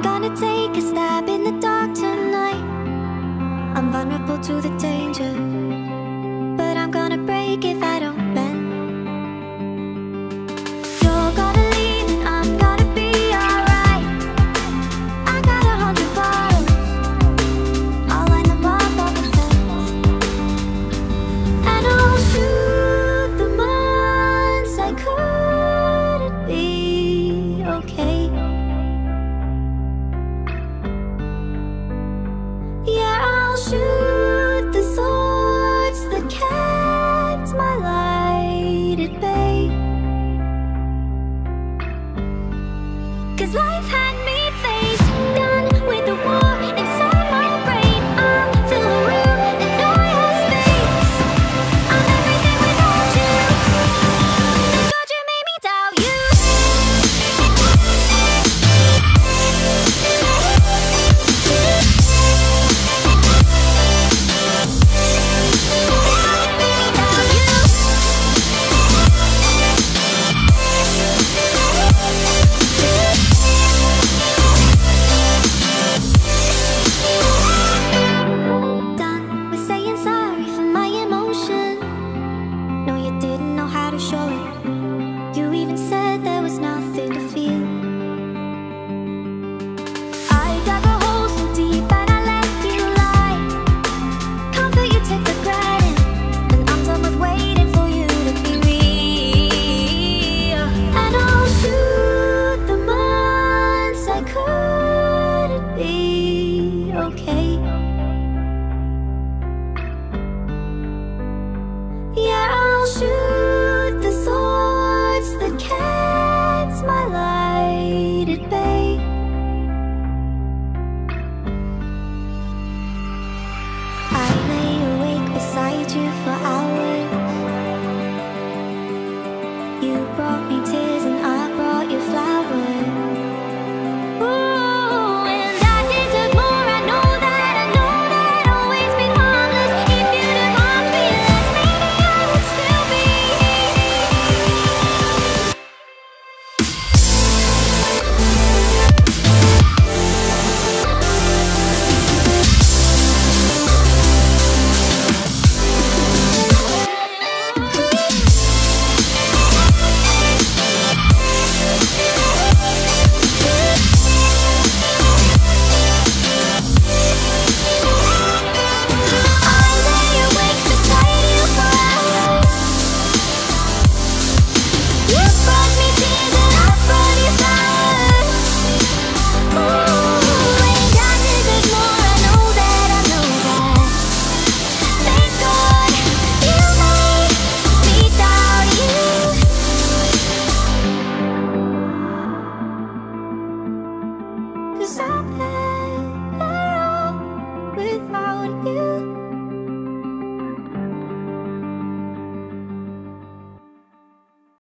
I'm gonna take a stab in the dark. Cause life had me You even said there was nothing to feel. I dug a hole so deep and I let you lie. Comfort you And I'm done with waiting for you to be real. And I'll shoot the months I couldn't be okay. Yeah, I'll shoot